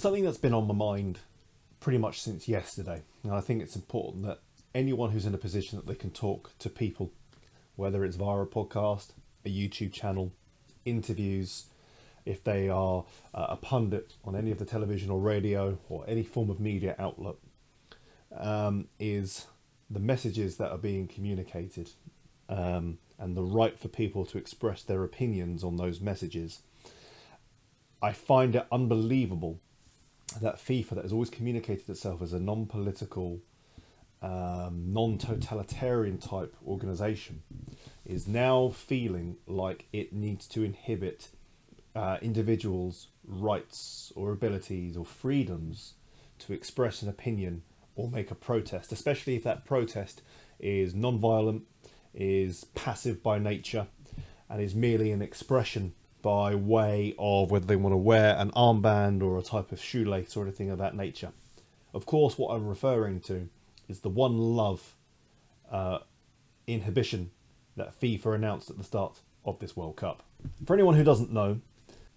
something that's been on my mind pretty much since yesterday. And I think it's important that anyone who's in a position that they can talk to people, whether it's via a podcast, a YouTube channel, interviews, if they are uh, a pundit on any of the television or radio or any form of media outlet, um, is the messages that are being communicated um, and the right for people to express their opinions on those messages. I find it unbelievable that FIFA, that has always communicated itself as a non political, um, non totalitarian type organization, is now feeling like it needs to inhibit uh, individuals' rights or abilities or freedoms to express an opinion or make a protest, especially if that protest is non violent, is passive by nature, and is merely an expression by way of whether they want to wear an armband or a type of shoelace or anything of that nature. Of course, what I'm referring to is the one love uh, inhibition that FIFA announced at the start of this World Cup. For anyone who doesn't know,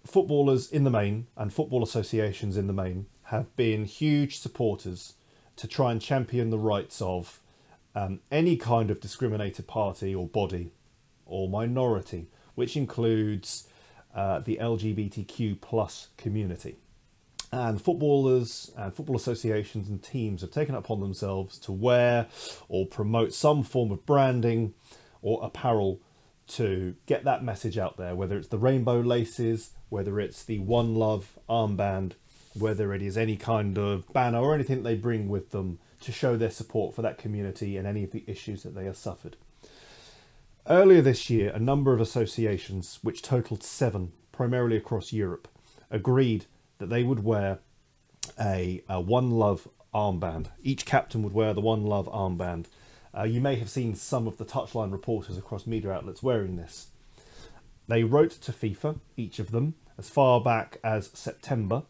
footballers in the main and football associations in the main have been huge supporters to try and champion the rights of um, any kind of discriminated party or body or minority, which includes uh, the LGBTQ plus community. And footballers and football associations and teams have taken upon themselves to wear or promote some form of branding or apparel to get that message out there, whether it's the rainbow laces, whether it's the One Love armband, whether it is any kind of banner or anything they bring with them to show their support for that community and any of the issues that they have suffered. Earlier this year, a number of associations, which totaled seven, primarily across Europe, agreed that they would wear a, a One Love armband. Each captain would wear the One Love armband. Uh, you may have seen some of the touchline reporters across media outlets wearing this. They wrote to FIFA, each of them, as far back as September,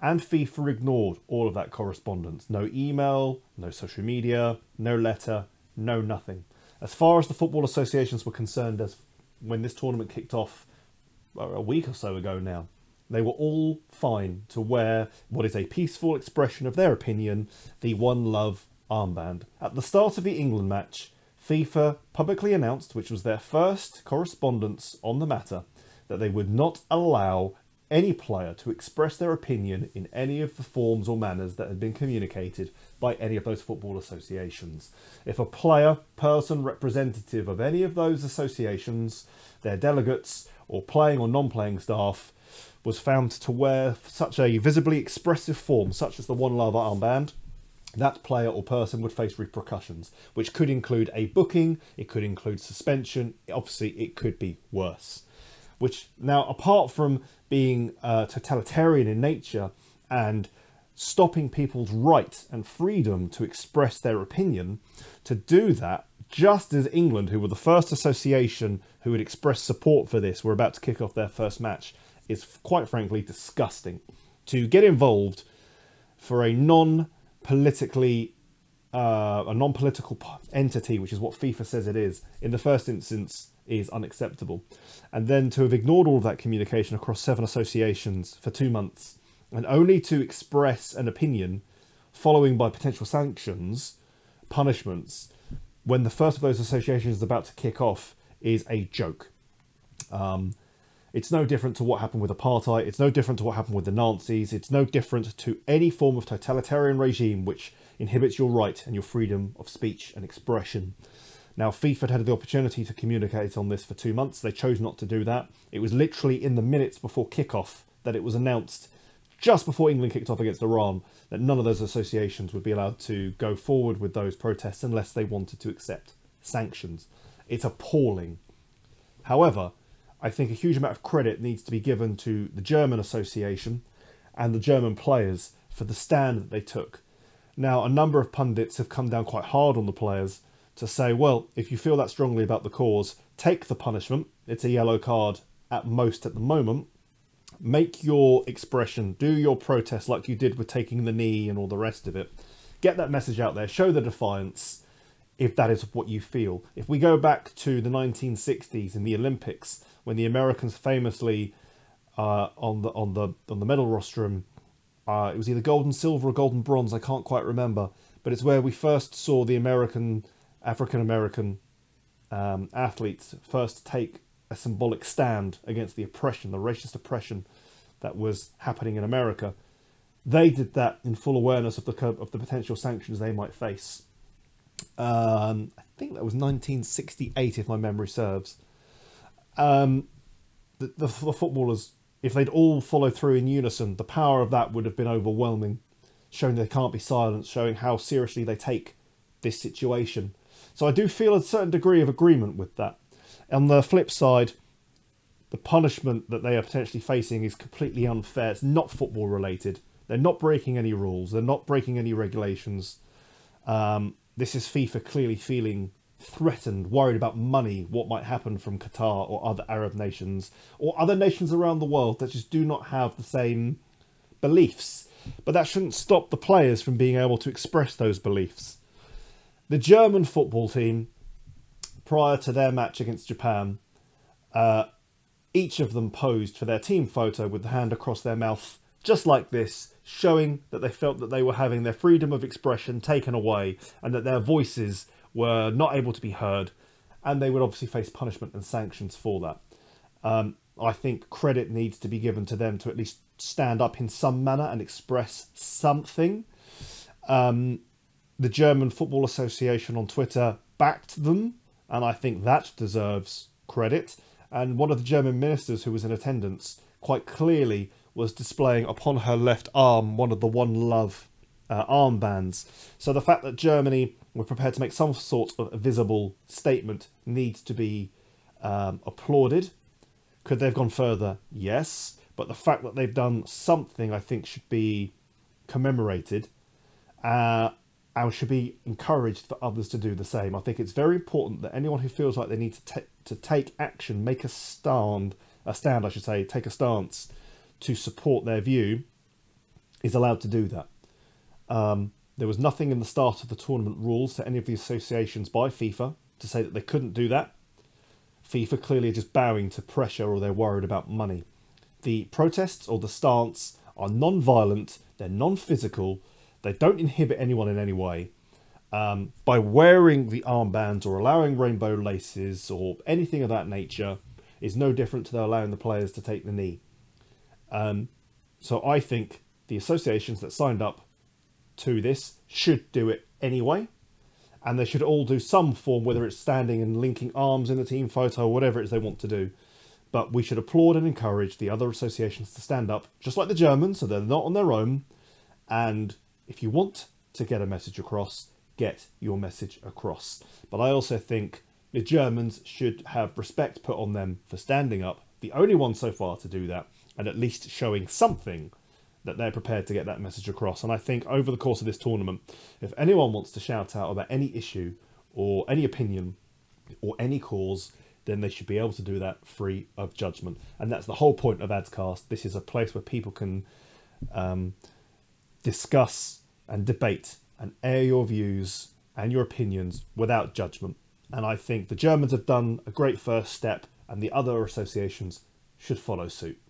and FIFA ignored all of that correspondence. No email, no social media, no letter, no nothing. As far as the football associations were concerned, as when this tournament kicked off uh, a week or so ago now, they were all fine to wear what is a peaceful expression of their opinion, the One Love armband. At the start of the England match, FIFA publicly announced, which was their first correspondence on the matter, that they would not allow any player to express their opinion in any of the forms or manners that had been communicated by any of those football associations. If a player, person, representative of any of those associations, their delegates, or playing or non playing staff, was found to wear such a visibly expressive form, such as the One Love armband, that player or person would face repercussions, which could include a booking, it could include suspension, obviously, it could be worse which now, apart from being uh, totalitarian in nature and stopping people's right and freedom to express their opinion, to do that just as England, who were the first association who had expressed support for this, were about to kick off their first match, is quite frankly disgusting. To get involved for a non politically uh, a non-political entity, which is what FIFA says it is, in the first instance is unacceptable. And then to have ignored all of that communication across seven associations for two months, and only to express an opinion following by potential sanctions, punishments, when the first of those associations is about to kick off, is a joke. Um, it's no different to what happened with apartheid. It's no different to what happened with the Nazis. It's no different to any form of totalitarian regime which inhibits your right and your freedom of speech and expression. Now, FIFA had had the opportunity to communicate on this for two months. They chose not to do that. It was literally in the minutes before kickoff that it was announced, just before England kicked off against Iran, that none of those associations would be allowed to go forward with those protests unless they wanted to accept sanctions. It's appalling. However, I think a huge amount of credit needs to be given to the German association and the German players for the stand that they took. Now, a number of pundits have come down quite hard on the players to say, well, if you feel that strongly about the cause, take the punishment. It's a yellow card at most at the moment. Make your expression, do your protest like you did with taking the knee and all the rest of it. Get that message out there, show the defiance if that is what you feel. If we go back to the 1960s in the Olympics, when the Americans famously uh, on the on the on the medal rostrum Uh, it was either gold and silver or gold and bronze. I can't quite remember, but it's where we first saw the American, African American um, athletes first take a symbolic stand against the oppression, the racist oppression that was happening in America. They did that in full awareness of the of the potential sanctions they might face. Um, I think that was 1968, if my memory serves. Um, the, the, the footballers, if they'd all followed through in unison, the power of that would have been overwhelming, showing they can't be silenced, showing how seriously they take this situation. So I do feel a certain degree of agreement with that. On the flip side, the punishment that they are potentially facing is completely unfair. It's not football related. They're not breaking any rules. They're not breaking any regulations. Um, this is FIFA clearly feeling threatened, worried about money, what might happen from Qatar or other Arab nations or other nations around the world that just do not have the same beliefs. But that shouldn't stop the players from being able to express those beliefs. The German football team, prior to their match against Japan, uh, each of them posed for their team photo with the hand across their mouth, just like this, showing that they felt that they were having their freedom of expression taken away and that their voices were not able to be heard, and they would obviously face punishment and sanctions for that. Um, I think credit needs to be given to them to at least stand up in some manner and express something. Um, the German Football Association on Twitter backed them, and I think that deserves credit. And one of the German ministers who was in attendance quite clearly was displaying upon her left arm one of the One Love uh, armbands. So the fact that Germany were prepared to make some sort of visible statement needs to be um, applauded. Could they have gone further? Yes. But the fact that they've done something, I think, should be commemorated uh, and should be encouraged for others to do the same. I think it's very important that anyone who feels like they need to, to take action, make a stand, a stand, I should say, take a stance to support their view, is allowed to do that. Um, there was nothing in the start of the tournament rules to any of the associations by FIFA to say that they couldn't do that. FIFA clearly are just bowing to pressure or they're worried about money. The protests or the stance are non violent, they're non physical, they don't inhibit anyone in any way. Um, by wearing the armbands or allowing rainbow laces or anything of that nature is no different to allowing the players to take the knee. Um, so I think the associations that signed up to this should do it anyway. And they should all do some form, whether it's standing and linking arms in the team photo or whatever it is they want to do. But we should applaud and encourage the other associations to stand up, just like the Germans, so they're not on their own. And if you want to get a message across, get your message across. But I also think the Germans should have respect put on them for standing up, the only one so far to do that, and at least showing something that they're prepared to get that message across. And I think over the course of this tournament, if anyone wants to shout out about any issue or any opinion or any cause, then they should be able to do that free of judgment. And that's the whole point of AdzCast. This is a place where people can um, discuss and debate and air your views and your opinions without judgment. And I think the Germans have done a great first step, and the other associations should follow suit.